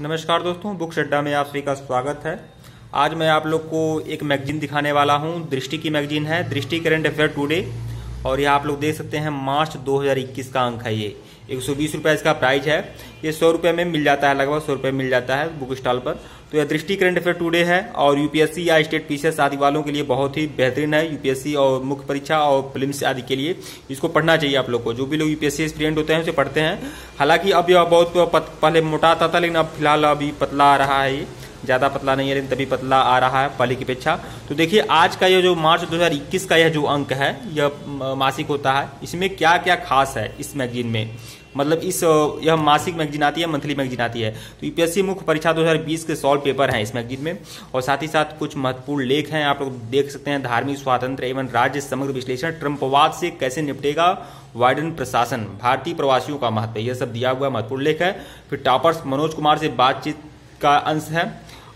नमस्कार दोस्तों बुक अड्डा में आप सभी का स्वागत है। आज मैं आप लोग को एक मैगजीन दिखाने वाला हूँ। दृष्टि की मैगजीन है दृष्टि करंट अफेयर टुडे, और यह आप लोग देख सकते हैं, मार्च 2021 का अंक है ये। एक सौ बीस रुपये इसका प्राइस है। ये सौ रुपये में मिल जाता है, लगभग सौ रुपये मिल जाता है बुक स्टॉल पर। तो यह दृष्टि करंट अफेयर टुडे है और यूपीएससी या स्टेट पीसीएस आदि वालों के लिए बहुत ही बेहतरीन है। यूपीएससी और मुख्य परीक्षा और फ़िल्म आदि के लिए इसको पढ़ना चाहिए आप लोग को। जो भी लोग यूपीएससी एक्सपीरियंट होते हैं उसे पढ़ते हैं। हालाँकि अब यह बहुत पहले मोटा आता था, लेकिन अब फ़िलहाल अभी पतला आ रहा है ये। ज़्यादा पतला नहीं है, लेकिन तभी पतला आ रहा है पहले की अपेक्षा। तो देखिए, आज का ये जो मार्च 2021 का यह जो अंक है, यह मासिक होता है। इसमें क्या क्या खास है इस मैगजीन में? मतलब इस, यह मासिक मैगजीन आती है, मंथली मैगजीन आती है। तो यूपीएससी मुख्य परीक्षा 2020 के सॉल्व पेपर हैं इस मैगजीन में, और साथ ही साथ कुछ महत्वपूर्ण लेख हैं, आप लोग देख सकते हैं, धार्मिक स्वातंत्र एवं राज्य समग्र विश्लेषण, ट्रम्पवाद से कैसे निपटेगा वाइडन प्रशासन? भारतीय प्रवासियों का महत्व यह सब दिया हुआ महत्वपूर्ण लेख है। फिर टॉपर्स, मनोज कुमार से बातचीत का अंश है।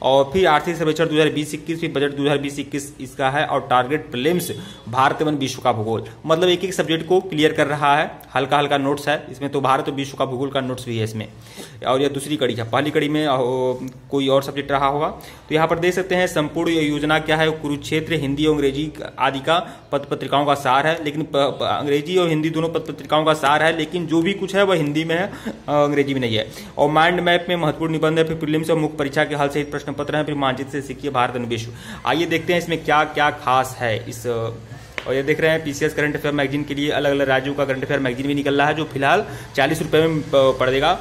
और फिर आर्थिक सर्वेक्षण दो हज़ार बीस, इक्कीस, फिर बजट दो हज़ार बीस, इक्कीस इसका है और टारगेट प्रिलिम्स भारत एवं विश्व का भूगोल। मतलब एक एक सब्जेक्ट को क्लियर कर रहा है हल्का हल्का नोट्स है, इसमें तो भारत और विश्व का भूगोल का नोट्स भी है इसमें। और यह दूसरी कड़ी है। पहली कड़ी में कोई और सब्जेक्ट रहा होगा। तो यहाँ पर देख सकते हैं, संपूर्ण योजना क्या है? कुरुक्षेत्र, हिंदी और अंग्रेज़ी आदि का पत्र पत्रिकाओं का सार है, लेकिन अंग्रेज़ी और हिंदी दोनों पत्र पत्रिकाओं का सार है, लेकिन जो भी कुछ है, वह हिंदी में है अंग्रेज़ी में नहीं है। और माइंड मैप में महत्वपूर्ण निबंध है, फिर प्रिलिम्स और मुख्य परीक्षा के हल सहित प्रश्न प्रश्न पत्र हैं, फिर मानचित्र से सीखिए, भारत और विश्व आइए देखते हैं इसमें क्या क्या खास है इस, और ये देख रहे हैं पीसीएस करंट अफेयर मैगजीन के लिए अलग अलग राज्यों का करंट अफेयर मैगजीन भी निकल रहा है, जो फ़िलहाल चालीस रुपये में पड़ेगा।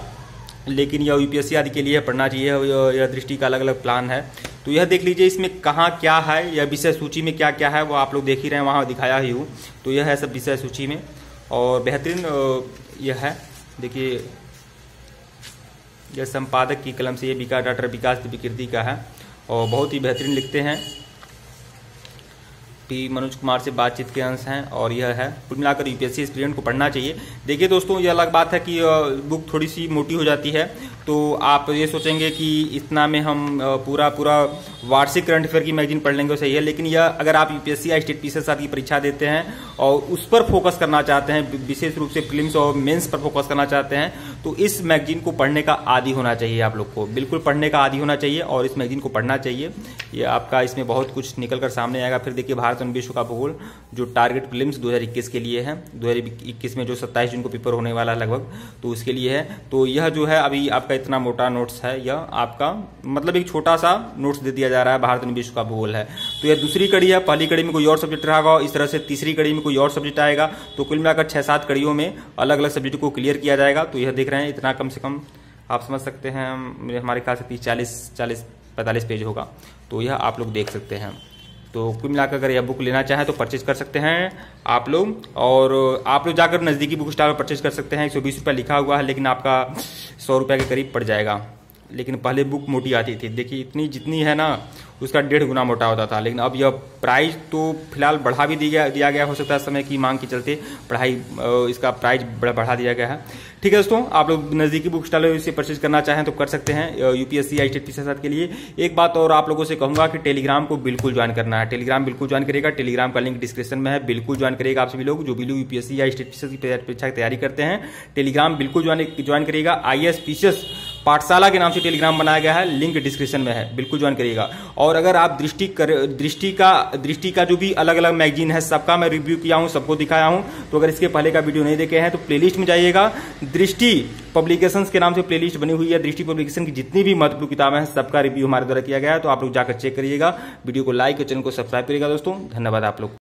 लेकिन यह यूपीएससी आदि के लिए पढ़ना चाहिए, यह दृष्टि का अलग अलग प्लान है। तो यह देख लीजिए इसमें कहाँ क्या है, यह विषय सूची में क्या क्या है, वो आप लोग देख ही रहे हैं, वहाँ दिखाया ही हूँ। तो यह है सब विषय सूची में, और बेहतरीन यह है। देखिए यह संपादक की कलम से ये विकास डॉक्टर विकास विकृति का है और बहुत ही बेहतरीन लिखते हैं। पी मनोज कुमार से बातचीत के अंश हैं और यह है। कुल मिलाकर यूपीएससी स्टूडेंट को पढ़ना चाहिए। देखिए दोस्तों ये अलग बात है कि बुक थोड़ी सी मोटी हो जाती है। तो आप ये सोचेंगे कि इतना में हम पूरा पूरा वार्षिक करंट अफेयर की मैगजीन पढ़ लेंगे, सही है। लेकिन यह, अगर आप यूपीएससी या स्टेट पीसीएस की परीक्षा देते हैं और उस पर फोकस करना चाहते हैं विशेष रूप से फ़िल्म और मेन्स पर फोकस करना चाहते हैं तो इस मैगजीन को पढ़ने का आदि होना चाहिए आप लोग को। बिल्कुल पढ़ने का आदि होना चाहिए और इस मैगजीन को पढ़ना चाहिए। ये आपका इसमें बहुत कुछ निकल कर सामने आएगा। फिर देखिए भारत और विश्व का भूगोल, जो टारगेट फ़िल्म 2021 के लिए है। 2021 में जो 27 जून को पेपर होने वाला है लगभग तो उसके लिए है। तो यह जो है, अभी आपका इतना मोटा नोट्स है, यह आपका मतलब एक छोटा सा नोट्स दे दिया जा रहा है। भारत और विश्व का भूगोल है। तो यह दूसरी कड़ी है, पहली कड़ी में कोई और सब्जेक्ट रहेगा, इस तरह से तीसरी कड़ी में कोई और सब्जेक्ट आएगा तो कुल मिलाकर छह सात कड़ियों में अलग अलग सब्जेक्ट को क्लियर किया जाएगा तो यह देख रहे हैं, इतना कम से कम आप समझ सकते हैं हमारे ख्याल से तीस, चालीस चालीस, पैंतालीस पेज होगा तो यह आप लोग देख सकते हैं। तो कुल मिलाकर अगर यह बुक लेना चाहें तो परचेज कर सकते हैं आप लोग, और आप लोग जाकर नज़दीकी बुक स्टॉल पर परचेज कर सकते हैं, एक सौ बीस रुपये लिखा हुआ है, लेकिन आपका सौ रुपये के करीब पड़ जाएगा। लेकिन पहले बुक मोटी आती थी, देखिए, इतनी जितनी है ना उसका डेढ़ गुना मोटा होता था। लेकिन अब यह प्राइस तो फ़िलहाल बढ़ा भी दिया दिया गया हो सकता है समय की मांग के चलते पढ़ाई इसका प्राइस बढ़ा दिया गया है। ठीक है दोस्तों, आप लोग नज़दीकी बुक स्टॉल इसे परचेज करना चाहें तो कर सकते हैं यूपीएससी आई पीसीएस के लिए। एक बात और आप लोगों से कहूँगा कि टेलीग्राम को बिल्कुल ज्वाइन करना है। टेलीग्राम बिल्कुल ज्वाइन करेगा टेलीग्राम का लिंक डिस्क्रिप्शन में है, बिल्कुल ज्वाइन करेगा आप सभी लोग, जो भी लोग यूपीएससी या स्टेट पीसीएस की परीक्षा की तैयारी करते हैं, टेलीग्राम बिल्कुल ज्वाइन करेगा आई एस पाठशाला के नाम से टेलीग्राम बनाया गया है, लिंक डिस्क्रिप्शन में है, बिल्कुल ज्वाइन करिएगा। और अगर आप दृष्टि कर, दृष्टि का दृष्टि का जो भी अलग अलग मैगजीन है, सबका मैं रिव्यू किया हूँ, सबको दिखाया हूँ तो अगर इसके पहले का वीडियो नहीं देखे हैं तो प्लेलिस्ट में जाइएगा। दृष्टि पब्लिकेशंस के नाम से प्लेलिस्ट बनी हुई है। दृष्टि पब्लिकेशन की जितनी भी महत्वपूर्ण किताबें हैं, सबका रिव्यू हमारे द्वारा किया गया है तो आप लोग जाकर चेक करिएगा। वीडियो को लाइक और चैनल को सब्सक्राइब करिएगा दोस्तों। धन्यवाद आप लोग।